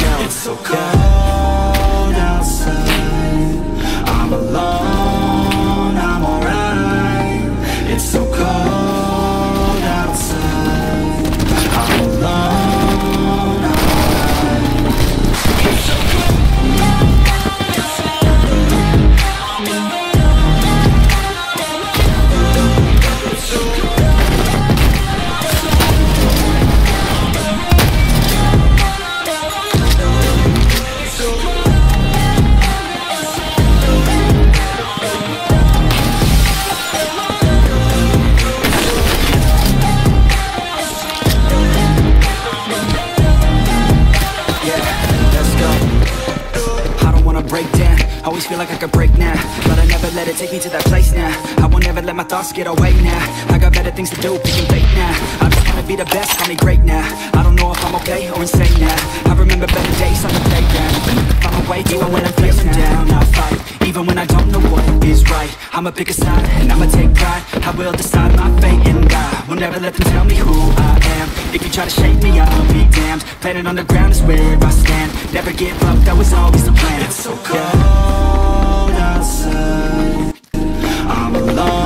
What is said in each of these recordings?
yelled. It's so cold let my thoughts get away now. I got better things to do, picking fake now. I just wanna be the best, call me great now. I don't know if I'm okay or insane now. I remember better days on the playground. My way even when I'm feeling down. I fight, even when I don't know what is right. I'ma pick a side and I'ma take pride. I will decide my fate and God Will never let them tell me who I am. If you try to shake me, I'll be damned. Planet on the ground is where I stand. Never give up, that was always the plan. It's so cold outside. I'm alone,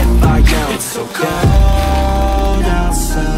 if I yelled It's so cold outside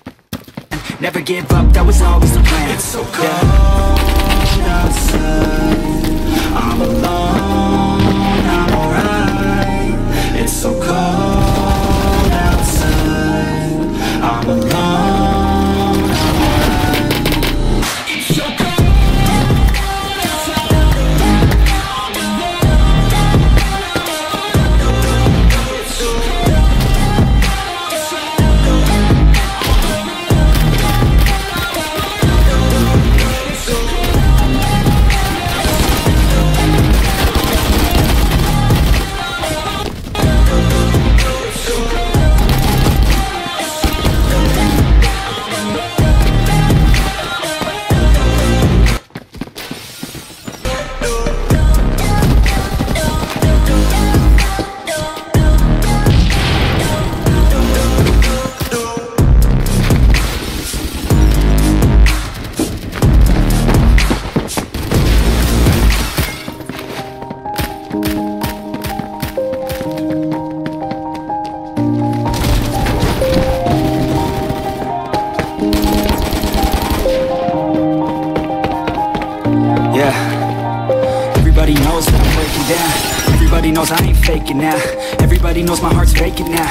Never give up, that was always the plan. It's so cold outside. I'm alone, Yeah, everybody knows I'm breaking down. Everybody knows I ain't faking now. Everybody knows my heart's vacant now.